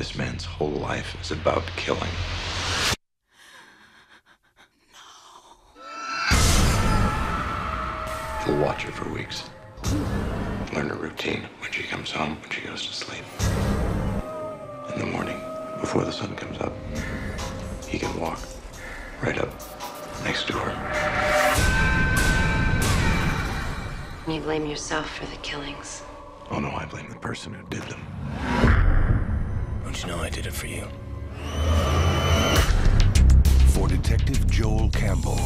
This man's whole life is about killing. No. He'll watch her for weeks. Learn her routine when she comes home, when she goes to sleep. In the morning, before the sun comes up, he can walk right up next to her. You blame yourself for the killings. Oh no, I blame the person who did them. Don't you know I did it for you? For Detective Joel Campbell,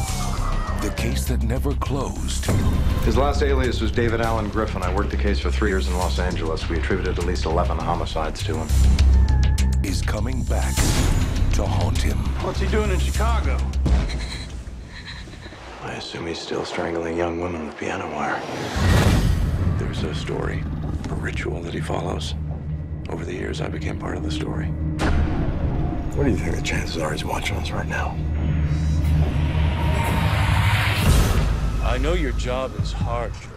the case that never closed His last alias was David Allen Griffin. I worked the case for three years in Los Angeles. We attributed at least 11 homicides to him. is coming back to haunt him. What's he doing in Chicago? I assume he's still strangling young women with piano wire. There's a story, a ritual that he follows. Over the years, I became part of the story. What do you think the chances are he's watching us right now? I know your job is hard, Joel.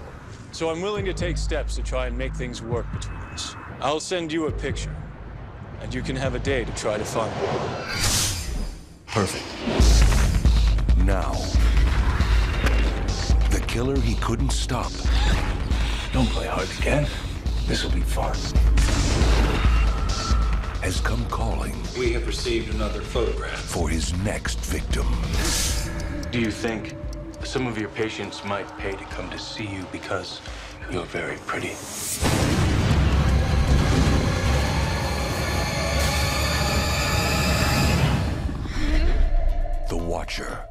So I'm willing to take steps to try and make things work between us. I'll send you a picture, and you can have a day to try to find it. Perfect. Now, the killer he couldn't stop Don't play hard to get. This will be fun. Has come calling We have received another photograph. for his next victim. Do you think some of your patients might pay to come to see you because you're very pretty? The Watcher.